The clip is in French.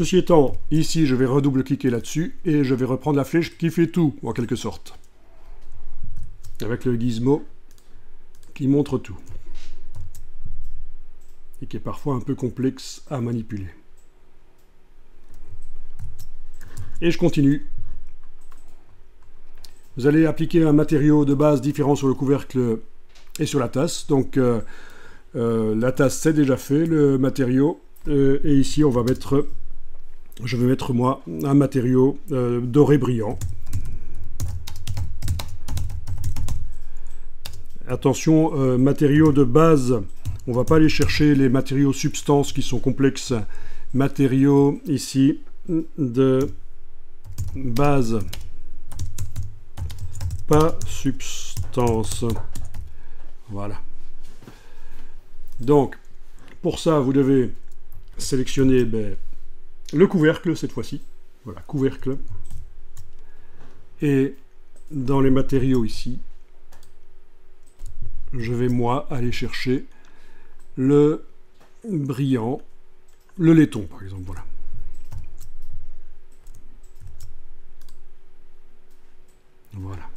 Ceci étant, ici, je vais redouble-cliquer là-dessus et je vais reprendre la flèche qui fait tout, en quelque sorte. Avec le gizmo qui montre tout. Et qui est parfois un peu complexe à manipuler. Et je continue. Vous allez appliquer un matériau de base différent sur le couvercle et sur la tasse. Donc euh, euh, la tasse c'est déjà fait, le matériau. Euh, et ici on va mettre, je vais mettre moi un matériau doré brillant. Attention, matériaux de base, on va pas aller chercher les matériaux substances qui sont complexes. Matériaux ici de base, pas substance. Voilà. Donc, pour ça, vous devez sélectionner ben, le couvercle cette fois-ci. Voilà, couvercle. Et dans les matériaux ici, je vais moi aller chercher le brillant, le laiton par exemple. Voilà. Voilà.